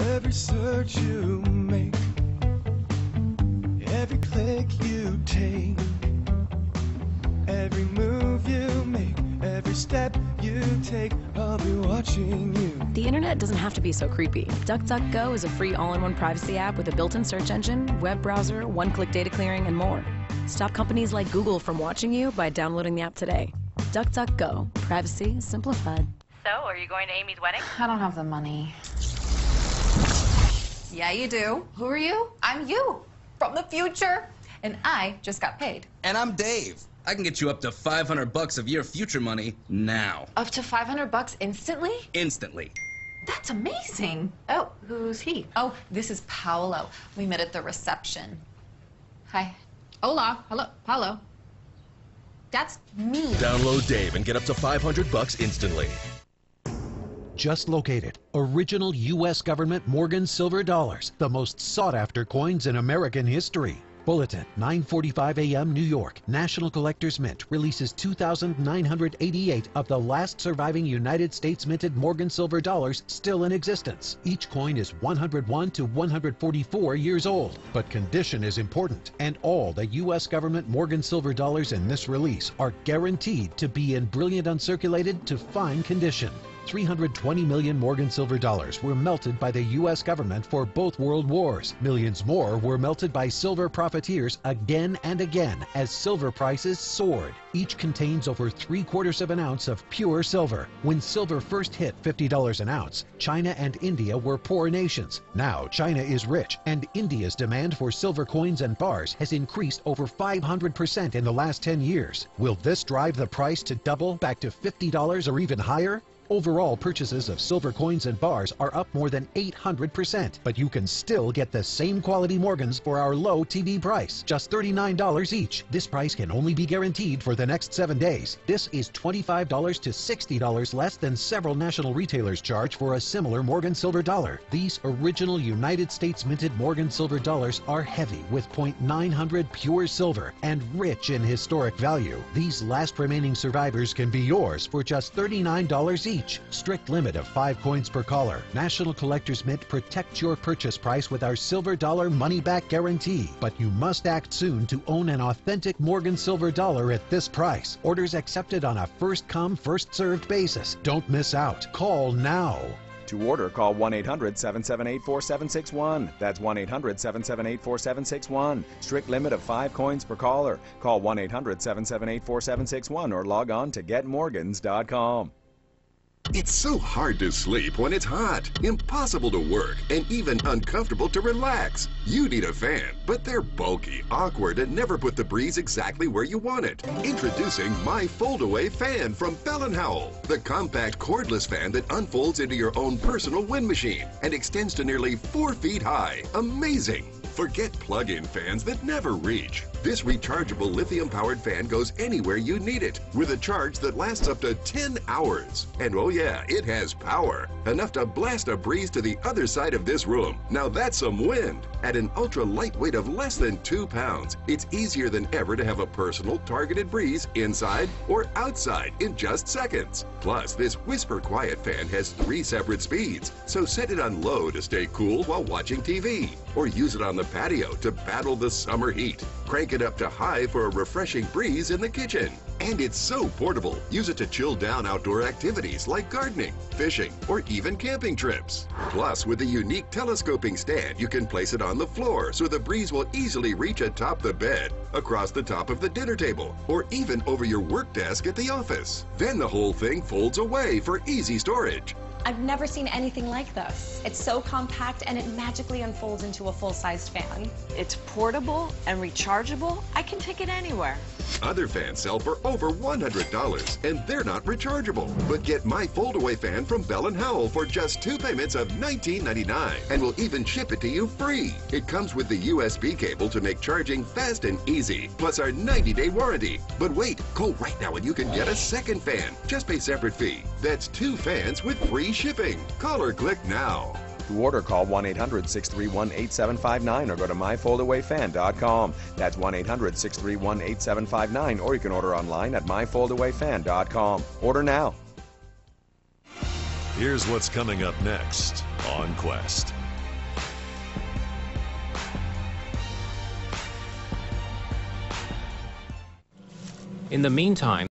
Every search you make, every click you take, every move you make, every step you take, I'll be watching you. The internet doesn't have to be so creepy. DuckDuckGo is a free all-in-one privacy app with a built-in search engine, web browser, one-click data clearing, and more. Stop companies like Google from watching you by downloading the app today. DuckDuckGo. Privacy simplified. So, are you going to Amy's wedding? I don't have the money. Yeah, you do. Who are you? I'm you from the future. And I just got paid. And I'm Dave. I can get you up to 500 bucks of your future money now. Up to 500 bucks instantly? Instantly. That's amazing. Oh, who's he? Oh, this is Paolo. We met at the reception. Hi. Hola. Hello. Paolo. That's me. Download Dave and get up to 500 bucks instantly. Just located. Original U.S. government Morgan silver dollars, the most sought after coins in American history. Bulletin, 9:45 a.m. New York. National Collectors Mint releases 2,988 of the last surviving United States minted Morgan silver dollars still in existence. Each coin is 101 to 144 years old, but condition is important, and all the U.S. government Morgan silver dollars in this release are guaranteed to be in brilliant uncirculated to fine condition. 320 million Morgan silver dollars were melted by the U.S. government for both world wars. Millions more were melted by silver profiteers again and again as silver prices soared. Each contains over three quarters of an ounce of pure silver. When silver first hit $50 an ounce, China and India were poor nations. Now China is rich, and India's demand for silver coins and bars has increased over 500% in the last 10 years. Will this drive the price to double back to $50 or even higher? Overall purchases of silver coins and bars are up more than 800%, but you can still get the same quality Morgans for our low TV price, just $39 each. This price can only be guaranteed for the next seven days. This is $25 to $60 less than several national retailers charge for a similar Morgan silver dollar. These original United States minted Morgan silver dollars are heavy with 0.900 pure silver and rich in historic value. These last remaining survivors can be yours for just $39 each. Strict limit of five coins per caller. National Collectors Mint protects your purchase price with our silver dollar money back guarantee. But you must act soon to own an authentic Morgan silver dollar at this price. Orders accepted on a first come, first served basis. Don't miss out. Call now. To order, call 1 800 778 4761. That's 1 800 778 4761. Strict limit of five coins per caller. Call 1 800 778 4761 or log on to getmorgans.com. It's so hard to sleep when it's hot, impossible to work, and even uncomfortable to relax. You need a fan, but they're bulky, awkward, and never put the breeze exactly where you want it. Introducing my fold-away fan from Bell & Howell, the compact cordless fan that unfolds into your own personal wind machine and extends to nearly four feet high. Amazing! Forget plug-in fans that never reach. This rechargeable lithium-powered fan goes anywhere you need it with a charge that lasts up to 10 hours. And oh yeah, it has power. Enough to blast a breeze to the other side of this room. Now that's some wind. At an ultra light weight of less than two pounds, it's easier than ever to have a personal targeted breeze inside or outside in just seconds. Plus, this whisper quiet fan has three separate speeds, so set it on low to stay cool while watching TV, or use it on the patio to battle the summer heat. Crank it up to high for a refreshing breeze in the kitchen. And it's so portable. Use it to chill down outdoor activities like gardening, fishing, or even camping trips. Plus, with a unique telescoping stand, you can place it on the floor so the breeze will easily reach atop the bed, across the top of the dinner table, or even over your work desk at the office. Then the whole thing folds away for easy storage. I've never seen anything like this. It's so compact and it magically unfolds into a full-sized fan. It's portable and rechargeable. I can take it anywhere. Other fans sell for over $100 and they're not rechargeable. But get my fold-away fan from Bell & Howell for just two payments of $19.99 and we'll even ship it to you free. It comes with the USB cable to make charging fast and easy, plus our 90-day warranty. But wait, call right now and you can get a second fan. Just pay separate fee. That's two fans with free shipping. Call or click now. To order, call 1 800 631 8759 or go to myfoldawayfan.com. That's 1 800 631 8759, or you can order online at myfoldawayfan.com. Order now. Here's what's coming up next on Quest. In the meantime,